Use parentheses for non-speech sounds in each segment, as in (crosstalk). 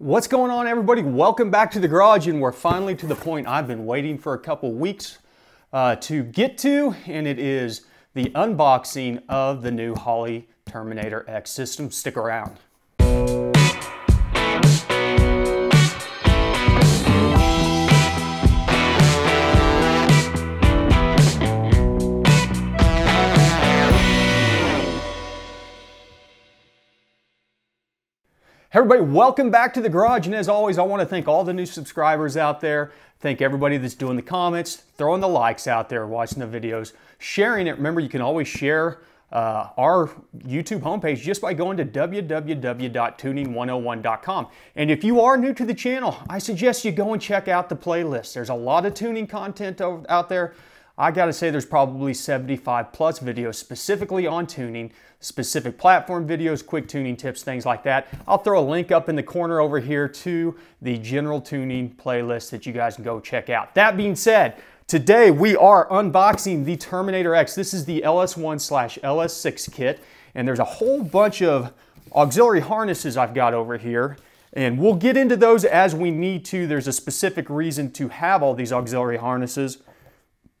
What's going on everybody? Welcome back to the garage and we're finally to the point I've been waiting for a couple weeks uh, to get to and it is the unboxing of the new Holley Terminator X system. Stick around. Everybody, welcome back to the garage. And as always, I want to thank all the new subscribers out there. Thank everybody that's doing the comments, throwing the likes out there, watching the videos, sharing it. Remember, you can always share uh, our YouTube homepage just by going to www.tuning101.com. And if you are new to the channel, I suggest you go and check out the playlist. There's a lot of tuning content out there. I gotta say there's probably 75 plus videos specifically on tuning, specific platform videos, quick tuning tips, things like that. I'll throw a link up in the corner over here to the general tuning playlist that you guys can go check out. That being said, today we are unboxing the Terminator X. This is the LS1 slash LS6 kit, and there's a whole bunch of auxiliary harnesses I've got over here. And we'll get into those as we need to. There's a specific reason to have all these auxiliary harnesses.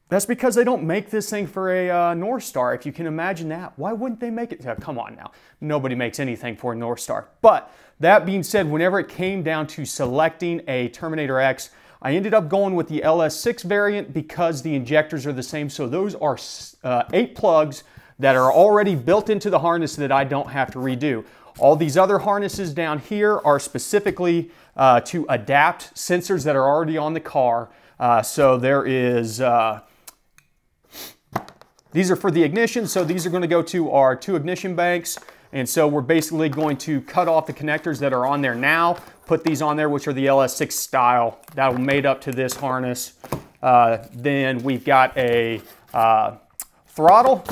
That's because they don't make this thing for a uh, Northstar. If you can imagine that, why wouldn't they make it? Come on now. Nobody makes anything for a Northstar. But that being said, whenever it came down to selecting a Terminator X, I ended up going with the LS6 variant because the injectors are the same. So those are uh, eight plugs that are already built into the harness that I don't have to redo. All these other harnesses down here are specifically uh, to adapt sensors that are already on the car. Uh, so there is uh, these are for the ignition, so these are going to go to our two ignition banks. And so we're basically going to cut off the connectors that are on there now, put these on there, which are the LS6 style. That will made up to this harness. Uh, then we've got a uh, throttle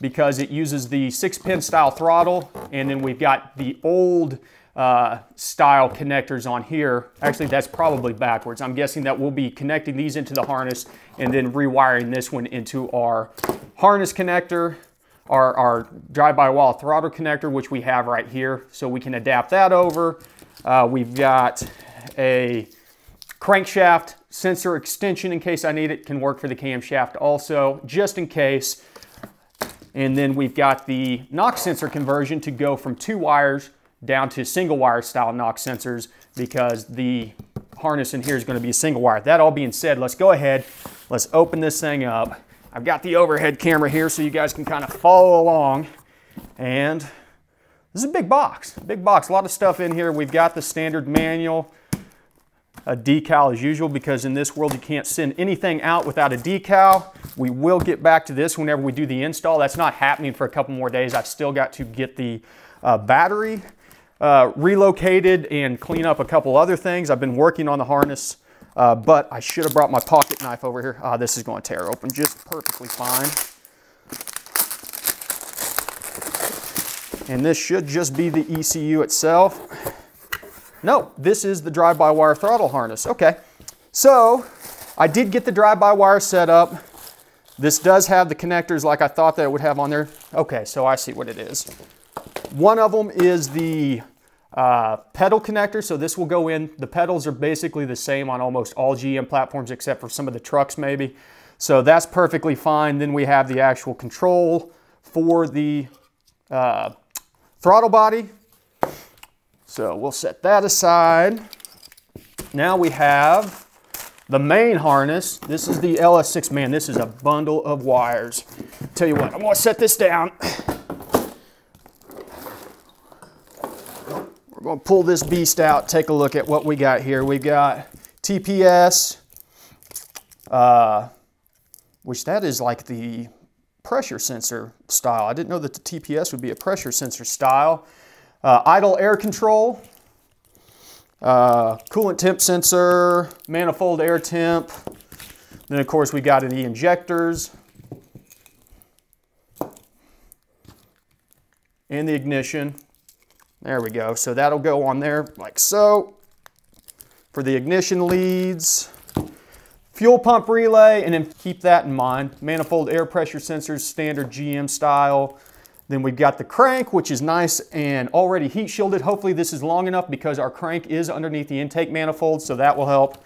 because it uses the six pin style throttle. And then we've got the old uh, style connectors on here. Actually, that's probably backwards. I'm guessing that we'll be connecting these into the harness and then rewiring this one into our harness connector, our, our drive-by-wire throttle connector, which we have right here. So we can adapt that over. Uh, we've got a crankshaft sensor extension in case I need it. Can work for the camshaft also, just in case. And then we've got the knock sensor conversion to go from two wires down to single wire style knock sensors because the harness in here is going to be a single wire. That all being said, let's go ahead, let's open this thing up. I've got the overhead camera here so you guys can kind of follow along. And this is a big box, big box, a lot of stuff in here. We've got the standard manual, a decal as usual because in this world you can't send anything out without a decal. We will get back to this whenever we do the install. That's not happening for a couple more days. I've still got to get the uh, battery uh, relocated and clean up a couple other things. I've been working on the harness, uh, but I should have brought my pocket knife over here. Ah, this is going to tear open just perfectly fine. And this should just be the ECU itself. No, this is the drive-by-wire throttle harness. Okay, so I did get the drive-by-wire set up. This does have the connectors like I thought that it would have on there. Okay, so I see what it is. One of them is the uh, pedal connector, so this will go in. The pedals are basically the same on almost all GM platforms except for some of the trucks maybe. So that's perfectly fine. Then we have the actual control for the uh, throttle body. So we'll set that aside. Now we have the main harness. This is the LS6. Man, this is a bundle of wires. Tell you what, I'm gonna set this down. To pull this beast out, take a look at what we got here. We've got TPS, uh, which that is like the pressure sensor style. I didn't know that the TPS would be a pressure sensor style. Uh, idle air control, uh, coolant temp sensor, manifold air temp. Then of course we got the injectors and the ignition. There we go. So that'll go on there like so. For the ignition leads, fuel pump relay, and then keep that in mind. Manifold air pressure sensors, standard GM style. Then we've got the crank, which is nice and already heat shielded. Hopefully this is long enough because our crank is underneath the intake manifold, so that will help.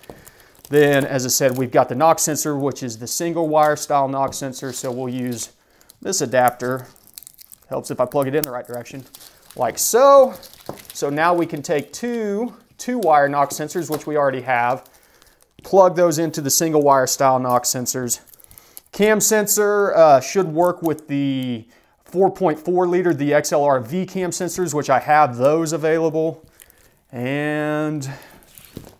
Then, as I said, we've got the knock sensor, which is the single wire style knock sensor. So we'll use this adapter. Helps if I plug it in the right direction, like so. So now we can take two, two wire knock sensors, which we already have, plug those into the single wire style knock sensors. Cam sensor uh, should work with the 4.4 liter, the XLR V cam sensors, which I have those available. And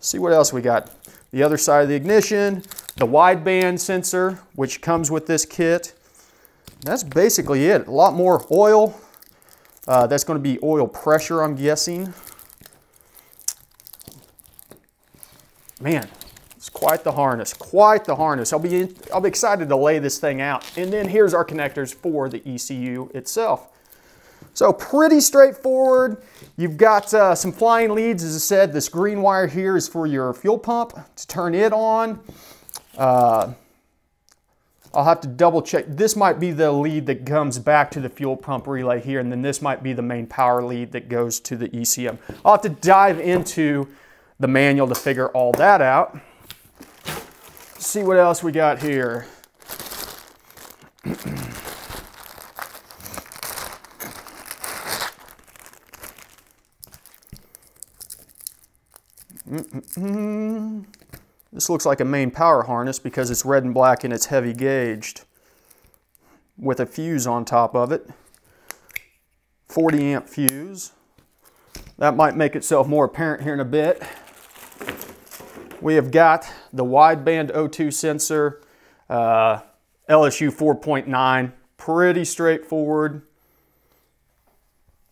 see what else we got. The other side of the ignition, the wideband sensor, which comes with this kit. That's basically it. A lot more oil. Uh, that's going to be oil pressure, I'm guessing. Man, it's quite the harness, quite the harness. I'll be, in, I'll be excited to lay this thing out. And then here's our connectors for the ECU itself. So pretty straightforward. You've got uh, some flying leads. As I said, this green wire here is for your fuel pump to turn it on. Uh, I'll have to double check. This might be the lead that comes back to the fuel pump relay here, and then this might be the main power lead that goes to the ECM. I'll have to dive into the manual to figure all that out see what else we got here. (clears throat) This looks like a main power harness because it's red and black and it's heavy gauged with a fuse on top of it. 40 amp fuse. That might make itself more apparent here in a bit. We have got the wideband O2 sensor, uh, LSU 4.9, pretty straightforward.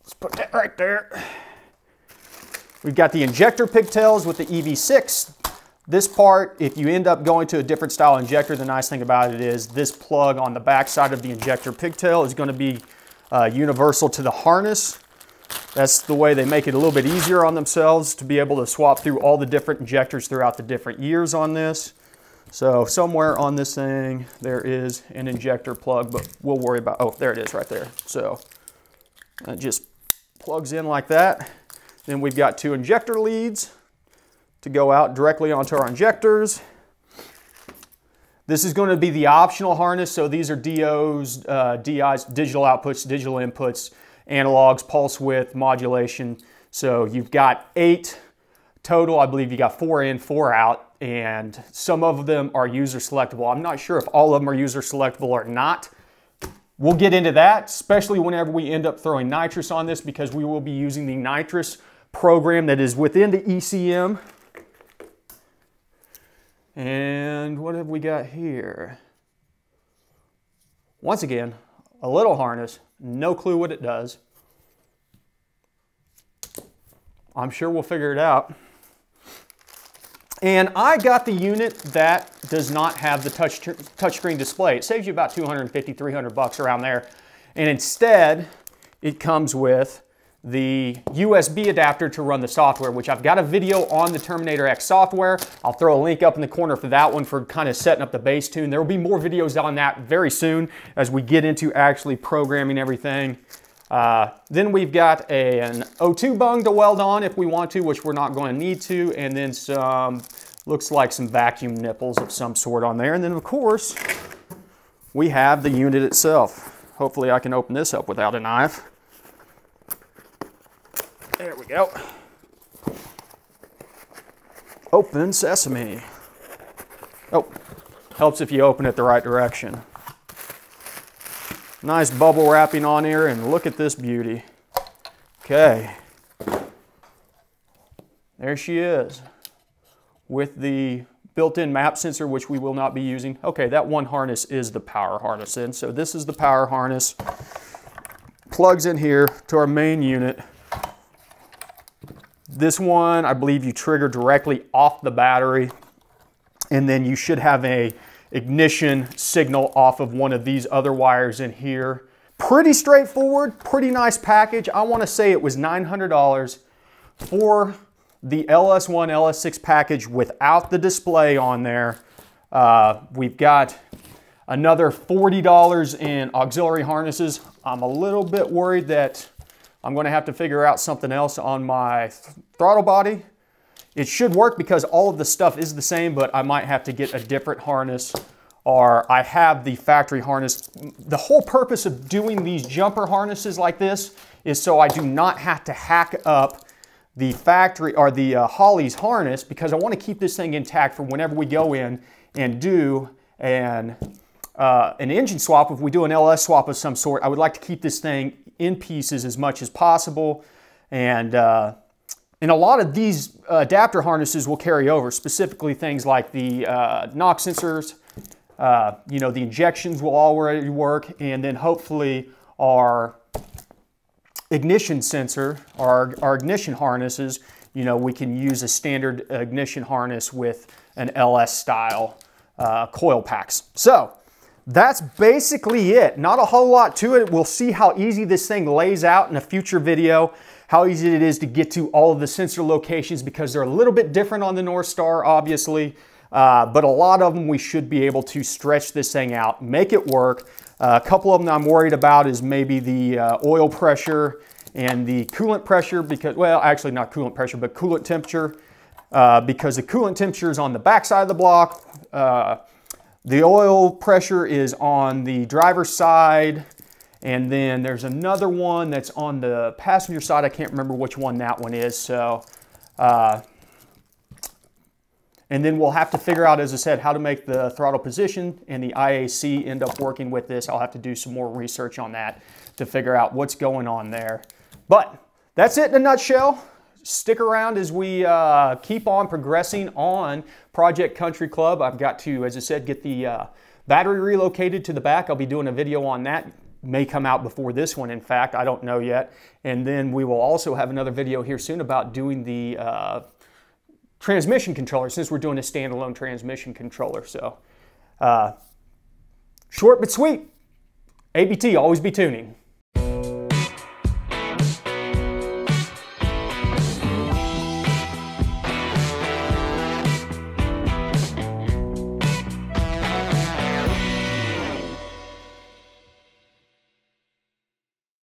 Let's put that right there. We've got the injector pigtails with the EV6. This part, if you end up going to a different style injector, the nice thing about it is this plug on the back side of the injector pigtail is going to be uh, universal to the harness. That's the way they make it a little bit easier on themselves to be able to swap through all the different injectors throughout the different years on this. So somewhere on this thing, there is an injector plug, but we'll worry about, oh, there it is right there. So it just plugs in like that. Then we've got two injector leads to go out directly onto our injectors. This is going to be the optional harness. So these are DOs, uh, DIs, digital outputs, digital inputs analogs, pulse width, modulation. So you've got eight total. I believe you got four in, four out, and some of them are user selectable. I'm not sure if all of them are user selectable or not. We'll get into that, especially whenever we end up throwing nitrous on this because we will be using the nitrous program that is within the ECM. And what have we got here? Once again, a little harness, no clue what it does. I'm sure we'll figure it out. And I got the unit that does not have the touch touchscreen display. It saves you about 250, 300 bucks around there. And instead, it comes with the USB adapter to run the software, which I've got a video on the Terminator X software. I'll throw a link up in the corner for that one for kind of setting up the base tune. There will be more videos on that very soon as we get into actually programming everything. Uh, then we've got a, an O2 bung to weld on if we want to, which we're not going to need to, and then some, looks like some vacuum nipples of some sort on there. And then of course, we have the unit itself. Hopefully I can open this up without a knife. There we go. Open sesame. Oh, helps if you open it the right direction. Nice bubble wrapping on here, and look at this beauty. Okay. There she is with the built-in map sensor, which we will not be using. Okay, that one harness is the power harness in. So this is the power harness. Plugs in here to our main unit. This one, I believe you trigger directly off the battery and then you should have a ignition signal off of one of these other wires in here. Pretty straightforward, pretty nice package. I wanna say it was $900 for the LS1, LS6 package without the display on there. Uh, we've got Another $40 in auxiliary harnesses. I'm a little bit worried that I'm going to have to figure out something else on my th throttle body. It should work because all of the stuff is the same, but I might have to get a different harness or I have the factory harness. The whole purpose of doing these jumper harnesses like this is so I do not have to hack up the factory or the uh, Holley's harness because I want to keep this thing intact for whenever we go in and do an, uh, an engine swap. If we do an LS swap of some sort, I would like to keep this thing in pieces as much as possible. And, uh, and a lot of these adapter harnesses will carry over, specifically things like the uh, knock sensors, uh, you know, the injections will already work, and then hopefully our ignition sensor, our, our ignition harnesses, you know, we can use a standard ignition harness with an LS style uh, coil packs. So that's basically it. Not a whole lot to it. We'll see how easy this thing lays out in a future video, how easy it is to get to all of the sensor locations because they're a little bit different on the Northstar, obviously. Uh, but a lot of them we should be able to stretch this thing out, make it work. Uh, a couple of them I'm worried about is maybe the uh, oil pressure and the coolant pressure because, well, actually not coolant pressure, but coolant temperature uh, because the coolant temperature is on the back side of the block. The oil pressure is on the driver's side. And then there's another one that's on the passenger side. I can't remember which one that one is. So uh, and then we'll have to figure out, as I said, how to make the throttle position and the IAC end up working with this. I'll have to do some more research on that to figure out what's going on there. But that's it in a nutshell. Stick around as we uh, keep on progressing on Project Country Club. I've got to, as I said, get the uh, battery relocated to the back. I'll be doing a video on that. May come out before this one, in fact. I don't know yet. And then we will also have another video here soon about doing the uh, transmission controller since we're doing a standalone transmission controller. So uh, short but sweet. ABT, always be tuning.